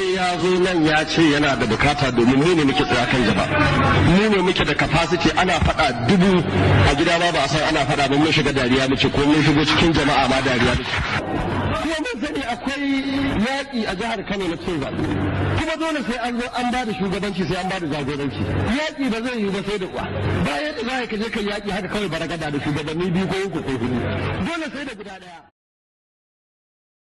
sai ya zo nan ya ce yana da buƙata domin mu ne muke tsaya kan gaba. Mu ne muke da capacity ana faɗa dubu a gida ma ba a san ana faɗa ba mun shiga dariya muke ko mun shigo cikin jama'a ma dariya muke. Kuma mun sani akwai yaƙi a jihar Kano na cin zaɓe kuma dole sai an zo an ba da shugabanci sai an ba da jagoranci. Yaƙi ba zai yi ba sai da uwa. Bayan da za ka je kai yaƙi haka kawai baragada da shugabanni biyu ko uku ko huɗu dole sai da guda ɗaya.